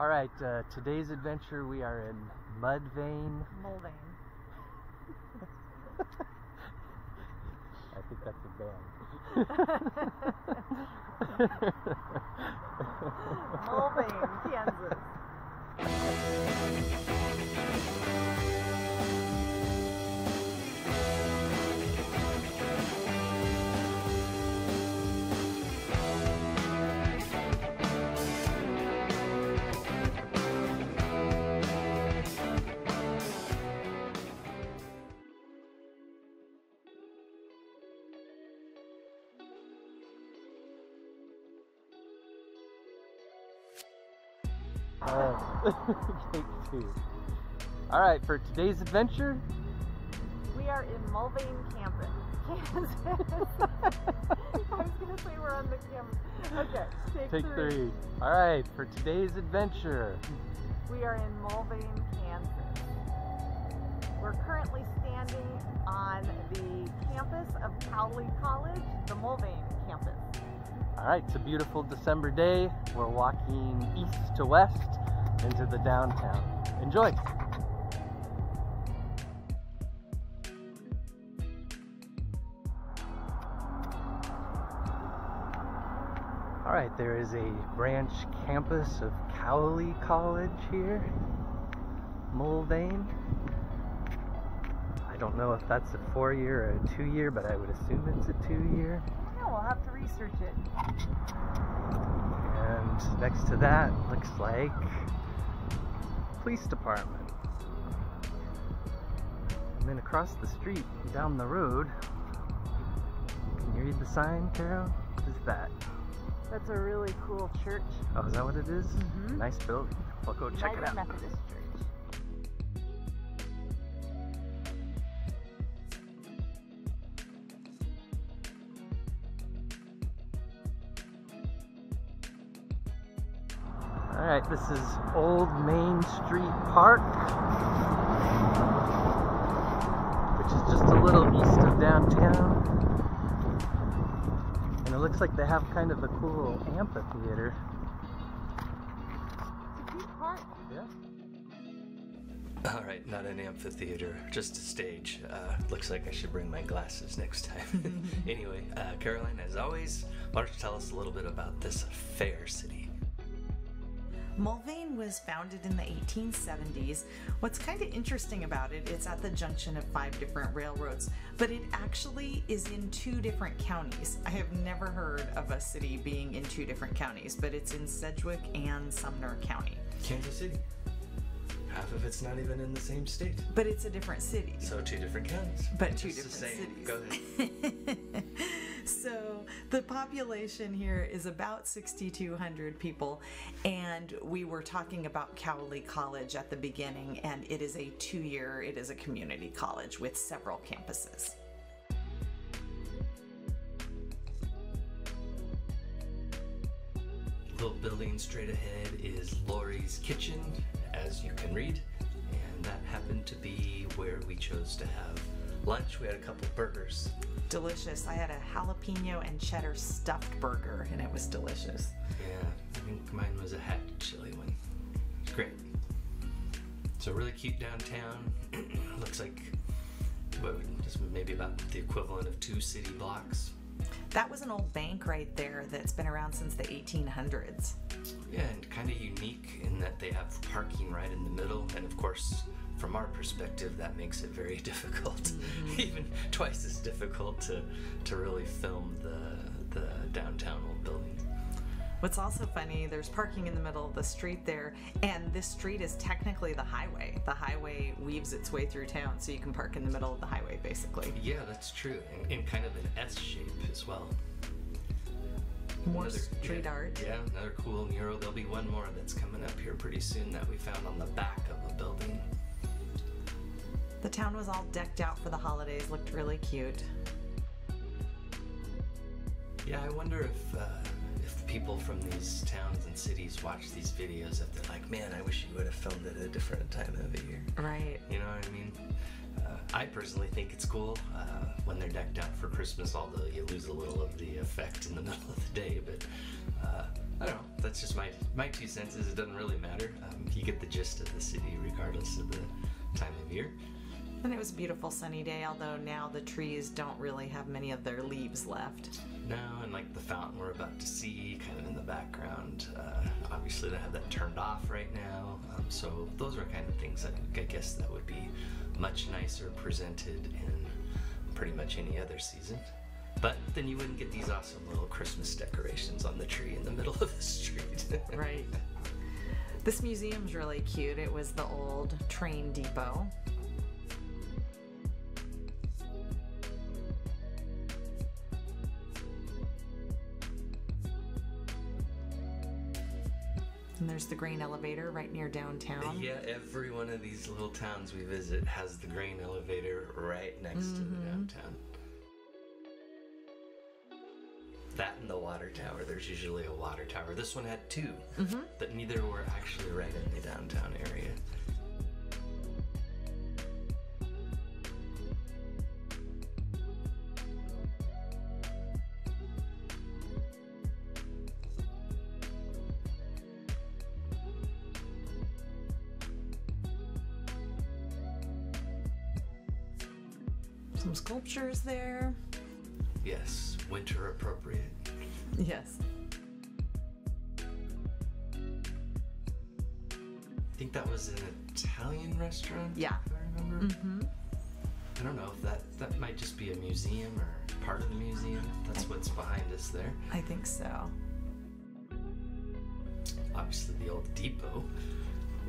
All right, uh, today's adventure we are in Mudvayne. Mulvane. I think that's a band. Mulvane, Kansas. Uh, take two. All right, for today's adventure, We are in Mulvane campus, Kansas. I was gonna say we're on the campus. Okay, take, take three. All right, for today's adventure, We are in Mulvane, Kansas. We're currently standing on the campus of Cowley College, the Mulvane campus. All right, it's a beautiful December day. We're walking east to west into the downtown. Enjoy. All right, there is a branch campus of Cowley College here, Mulvane. I don't know if that's a four-year or a two-year, but I would assume it's a two-year. We'll have to research it. And next to that looks like police department. And then across the street, down the road, can you read the sign, Carol? What is that? That's a really cool church. Oh, is that what it is? Mhm. Nice building. We'll go check it out. Methodist Church. All right, this is Old Main Street Park, which is just a little east of downtown. And it looks like they have kind of a cool amphitheater. It's a cute park. Yeah. All right, not an amphitheater, just a stage. Uh, looks like I should bring my glasses next time. anyway, uh, Caroline, as always, why don't you tell us a little bit about this fair city? Mulvane was founded in the 1870s. What's kind of interesting about it, it's at the junction of five different railroads, but it actually is in two different counties. I have never heard of a city being in two different counties, but it's in Sedgwick and Sumner County. Kansas City. Half of it's not even in the same state. But it's a different city. So two different counties. But two different cities. Go ahead. so the population here is about 6,200 people, and we were talking about Cowley College at the beginning, and it is a two-year, it is a community college with several campuses. Little building straight ahead is Lori's Kitchen, as you can read, and that happened to be where we chose to have lunch. We had a couple burgers. Delicious. I had a jalapeno and cheddar stuffed burger, and it was delicious. Yeah, I think mine was a hot chili one. It's great. So really cute downtown. Looks like what just maybe about the equivalent of two city blocks. That was an old bank right there that's been around since the 1800s. Yeah, and kind of unique in that they have parking right in the middle, and of course, from our perspective, that makes it very difficult, mm-hmm. even twice as difficult to to really film the the downtown old building. What's also funny, there's parking in the middle of the street there, and this street is technically the highway. The highway weaves its way through town, so you can park in the middle of the highway basically. Yeah, that's true, in, in kind of an S shape as well. More Another- street yeah, art. Yeah, another cool mural. There'll be one more that's coming up here pretty soon that we found on the back of a building. The town was all decked out for the holidays, looked really cute. Yeah, I wonder if uh, if people from these towns and cities watch these videos, if they're like, man, I wish you would have filmed it at a different time of the year. Right. You know what I mean? Uh, I personally think it's cool uh, when they're decked out for Christmas, although you lose a little of the effect in the middle of the day. But uh, I don't know. That's just my my two cents. Is it doesn't really matter. Um, you get the gist of the city regardless of the time of year. And it was a beautiful sunny day, although now the trees don't really have many of their leaves left. No, and like the fountain we're about to see, kind of in the background. Uh, obviously, they have that turned off right now. Um, so those are kind of things that I guess that would be much nicer presented in pretty much any other season. But then you wouldn't get these awesome little Christmas decorations on the tree in the middle of the street. Right. This museum's really cute. It was the old train depot. There's the grain elevator right near downtown. Yeah, every one of these little towns we visit has the grain elevator right next to the mm-hmm. downtown. That and the water tower. There's usually a water tower. This one had 2 mm-hmm. but neither were actually right in the downtown area. Some sculptures there. Yes, winter appropriate. Yes. I think that was an Italian restaurant. Yeah. I remember. Mm-hmm. I don't know if that that might just be a museum or part of the museum. That's what's behind us there. I think so. obviously the old depot,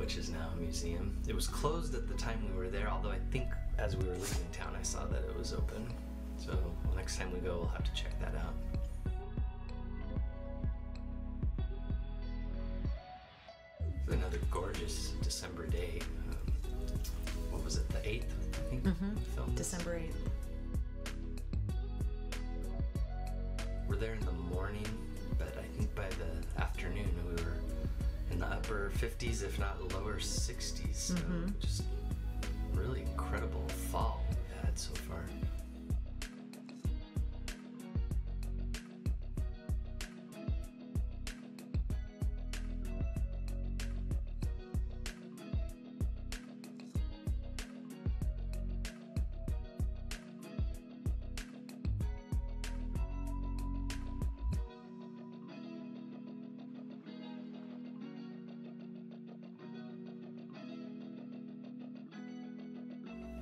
which is now a museum. It was closed at the time we were there, although I think as we were leaving town, I saw that it was open. So next time we go, we'll have to check that out. Another gorgeous December day. Um, what was it, the 8th, I think? filmed this. December 8th. We're there in the morning, but I think by the afternoon we were in the upper 50s, if not lower 60s. So mm-hmm. just really incredible fall we've had so far.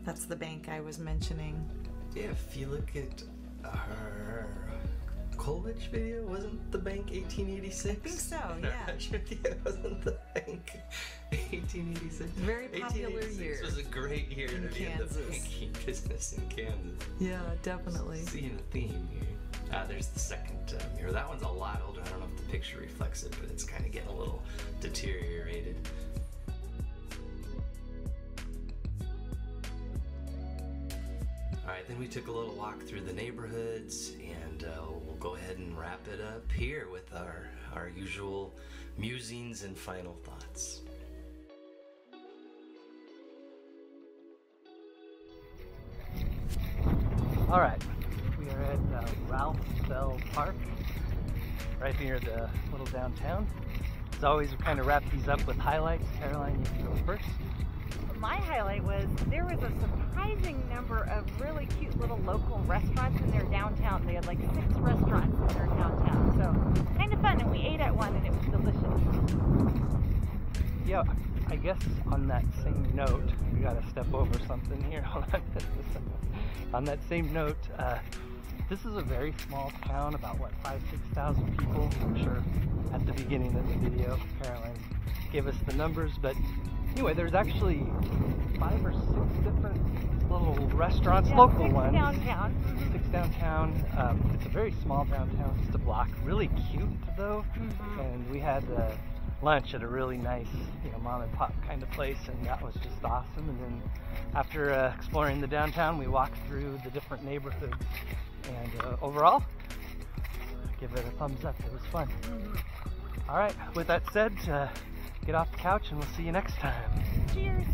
That's the bank I was mentioning. Yeah, if you look at our Coleridge video, wasn't the bank 1886? I think so, yeah. yeah, wasn't the bank 1886? Very popular 1886 year was a great year in to be in the banking business in Kansas. Yeah, definitely. Seeing a theme here. Uh, there's the second uh, mirror. That one's a lot older. I don't know if the picture reflects it, but it's kind of getting a little deteriorated. All right, then we took a little walk through the neighborhoods, and uh, we'll go ahead and wrap it up here with our our usual musings and final thoughts. All right, we are at uh, Ralph Bell Park, right near the little downtown. As always, we kind of wrap these up with highlights. Caroline, you can go first. My highlight was there was a surprising number of really cute little local restaurants in their downtown. They had like six restaurants in their downtown. So kind of fun. And we ate at one and it was delicious. Yeah, I guess on that same note, we got to step over something here. On. on that same note, uh, this is a very small town, about what five, six thousand people. I'm sure at the beginning of the video, Caroline gave us the numbers, but anyway, there's actually five or six different little restaurants, Yeah, local six ones. downtown. Six downtown. Um, it's a very small downtown, just a block. Really cute though. And we had uh, lunch at a really nice, you know, mom and pop kind of place, and that was just awesome. And then after uh, exploring the downtown, we walked through the different neighborhoods. And uh, overall, give it a thumbs up. It was fun. All right. With that said, uh, get off the couch, and we'll see you next time. Cheers.